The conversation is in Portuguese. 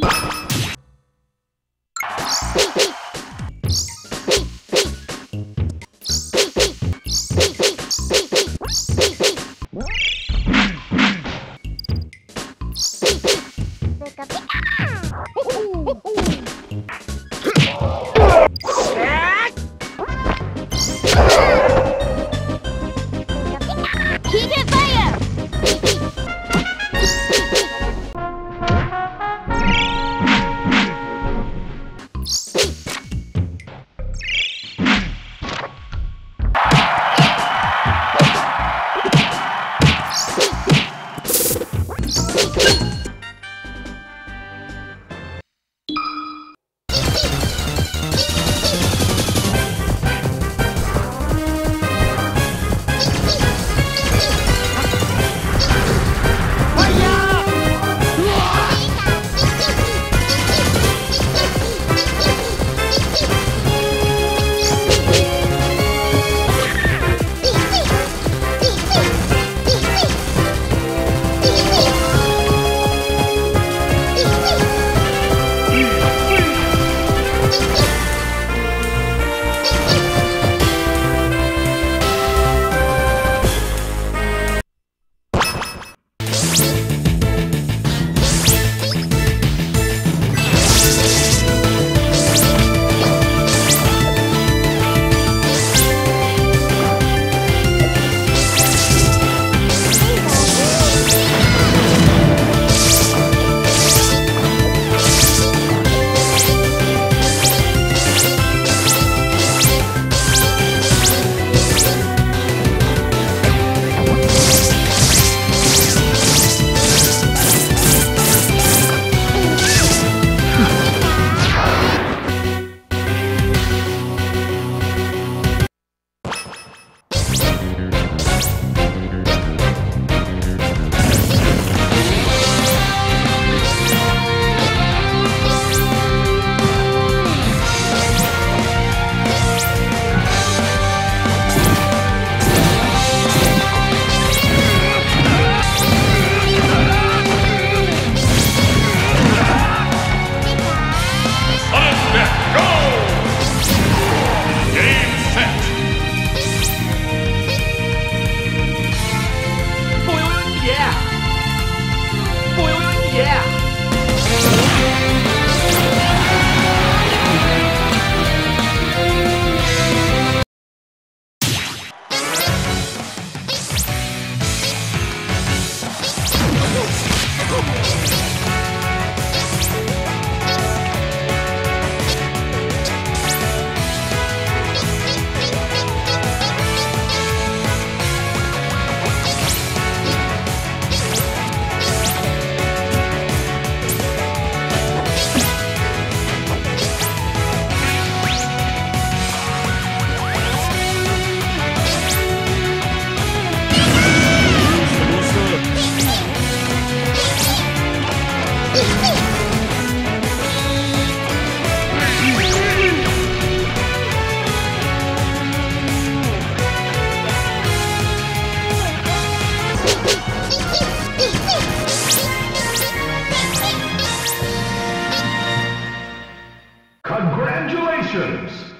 Ah! Congratulations!